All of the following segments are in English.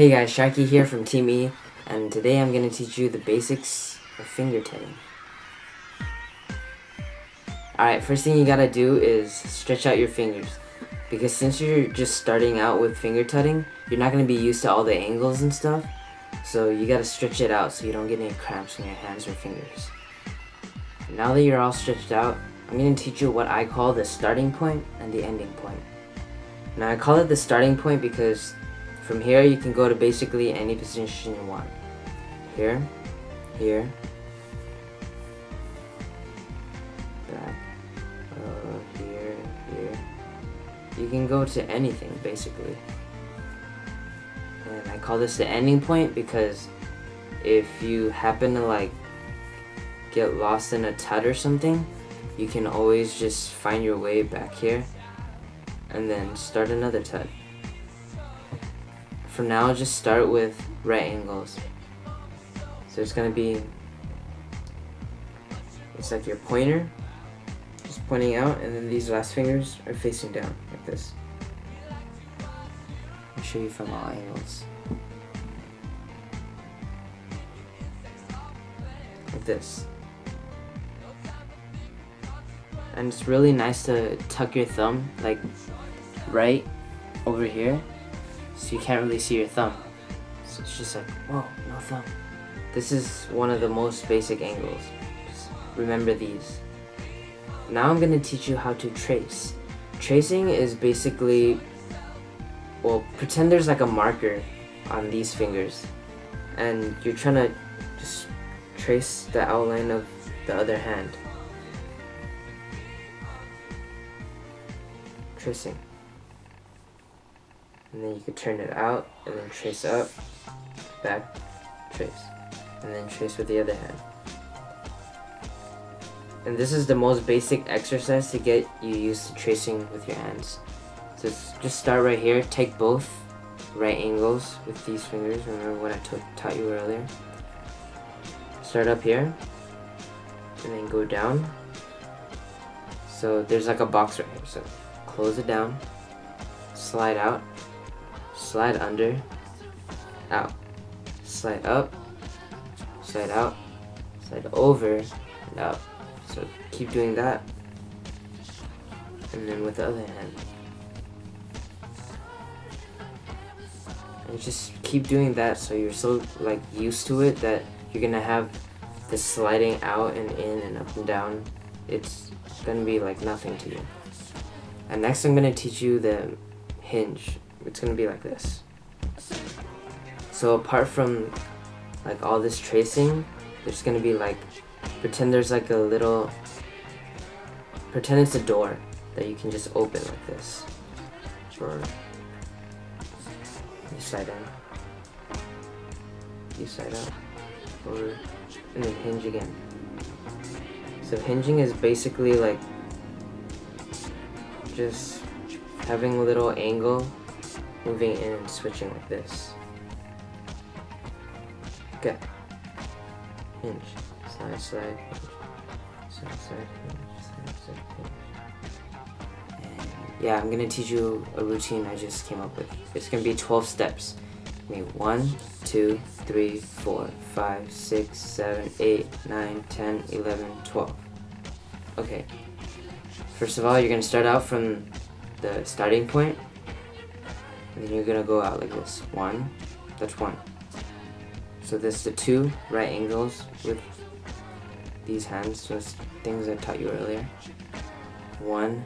Hey guys, Sharky here from Team E, and today I'm going to teach you the basics of finger tutting. Alright, first thing you gotta do is stretch out your fingers. Because since you're just starting out with finger tutting, you're not going to be used to all the angles and stuff. So you gotta stretch it out so you don't get any cramps in your hands or fingers. Now that you're all stretched out, I'm going to teach you what I call the starting point and the ending point. Now I call it the starting point because from here, you can go to basically any position you want. Here, here, back, uh, here, here. You can go to anything, basically. And I call this the ending point because if you happen to like get lost in a tut or something, you can always just find your way back here and then start another tut for now, just start with right angles. So it's gonna be, it's like your pointer, just pointing out, and then these last fingers are facing down, like this. I'll show you from all angles. Like this. And it's really nice to tuck your thumb, like right over here so you can't really see your thumb. So it's just like, whoa, no thumb. This is one of the most basic angles. Just remember these. Now I'm going to teach you how to trace. Tracing is basically, well, pretend there's like a marker on these fingers and you're trying to just trace the outline of the other hand. Tracing and then you can turn it out and then trace up, back, trace, and then trace with the other hand. And this is the most basic exercise to get you used to tracing with your hands. So just start right here, take both right angles with these fingers, remember what I taught you earlier. Start up here, and then go down. So there's like a box right here, so close it down, slide out, slide under, out, slide up, slide out, slide over, and up. So keep doing that. And then with the other hand. And just keep doing that so you're so like used to it that you're gonna have the sliding out and in and up and down. It's gonna be like nothing to you. And next I'm gonna teach you the hinge it's gonna be like this. So apart from like all this tracing, there's gonna be like, pretend there's like a little, pretend it's a door that you can just open like this. Or you slide in, you slide out, or, and then hinge again. So hinging is basically like just having a little angle moving in and switching like this. Okay. Hinge. Slide, slide, hinge. Slide, slide, hinge. Slide, slide, hinge. And yeah, I'm gonna teach you a routine I just came up with. It's gonna be 12 steps. Me one, two, three, four, five, six, seven, eight, nine, ten, eleven, twelve. Okay. First of all, you're gonna start out from the starting point and then you're gonna go out like this. One, that's one. So this the two right angles with these hands, those things I taught you earlier. One,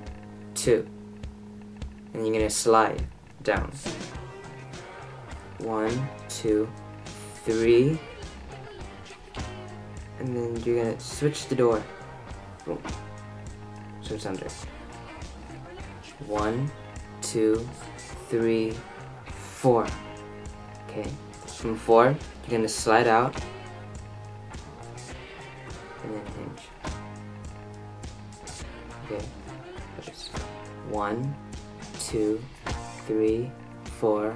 two. And you're gonna slide down. One, two, three. And then you're gonna switch the door. Boom. So it's under. One, two, three, four. Okay, from four, you're gonna slide out and then hinge. Okay, just one, two, three, four,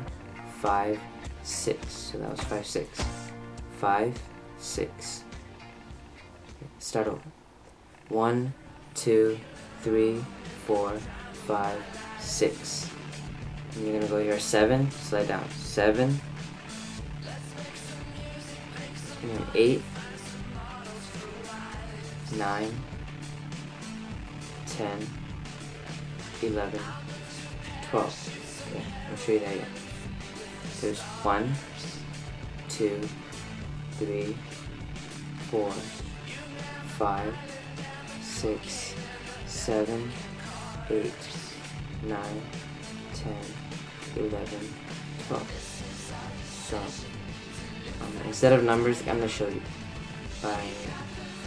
five, six. So that was five, six. Five, six. Start over. One, two, three, four, five, six. You're gonna go here seven, slide down. Seven, and then 8, 9, 10, 11, 12. Okay, I'll show you that again. There's 1, 2, 3, 4, 5, 6, 7, 8, 9, 10, 11, 12. So, um, instead of numbers, I'm to show you by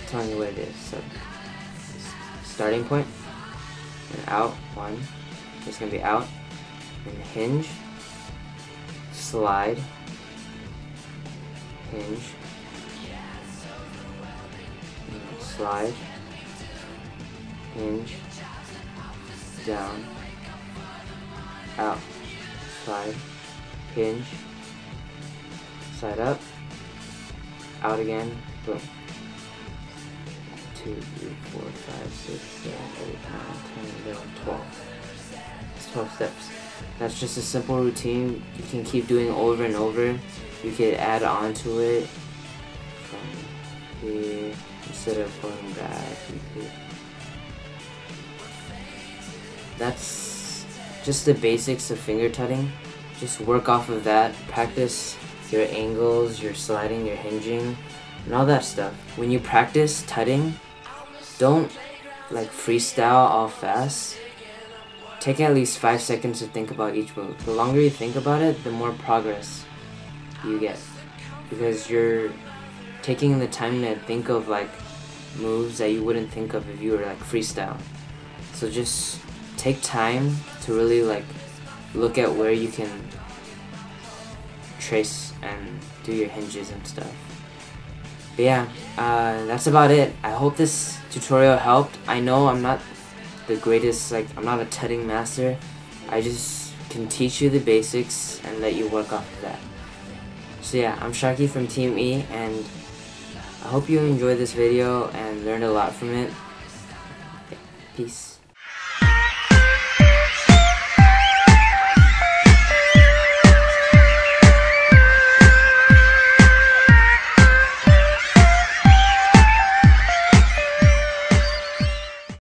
telling you what it is. So, starting point, and out, one, it's going to be out, and hinge, slide, hinge, slide, hinge, down, out, slide, hinge, side up, out again, boom. 2, 3, 4, 5, 6, 7, 8, 9, 10, 11, 12. It's 12 steps. That's just a simple routine you can keep doing over and over. You could add on to it from here instead of going back. That's just the basics of finger tutting. Just work off of that. Practice your angles, your sliding, your hinging, and all that stuff. When you practice tutting, don't like freestyle all fast. Take at least five seconds to think about each move. The longer you think about it, the more progress you get. Because you're taking the time to think of like moves that you wouldn't think of if you were like freestyle. So just take time to really like look at where you can trace and do your hinges and stuff. But yeah, uh, that's about it. I hope this tutorial helped. I know I'm not the greatest, like, I'm not a tutting master. I just can teach you the basics and let you work off of that. So yeah, I'm Sharky from Team E, and I hope you enjoyed this video and learned a lot from it. Peace.